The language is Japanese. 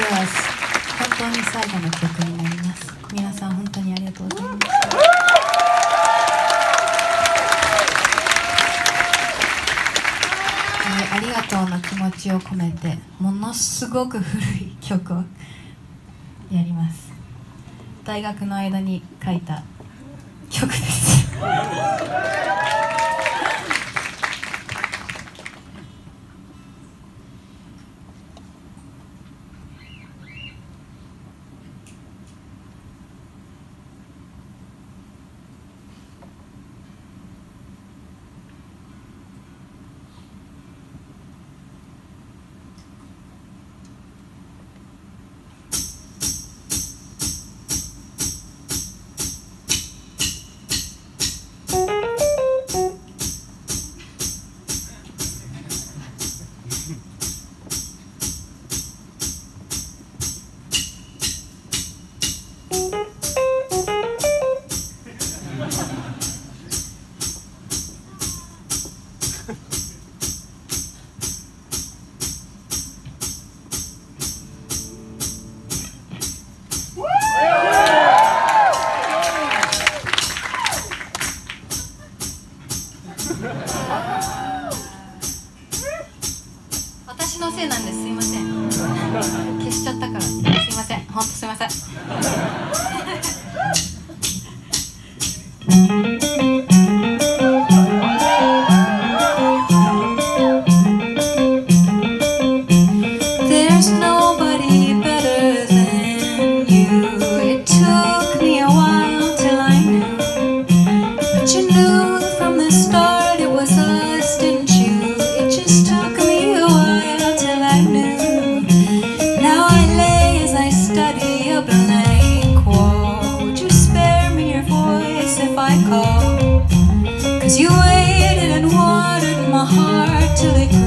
今日は本当に最後の曲になります。皆さん本当にありがとうございました。ありがとうの気持ちを込めてものすごく古い曲をやります。大学の間に書いた曲です。生なんです。いません。消しちゃったから。すいません。ほんとすいません。call Cause you waited and watered my heart till it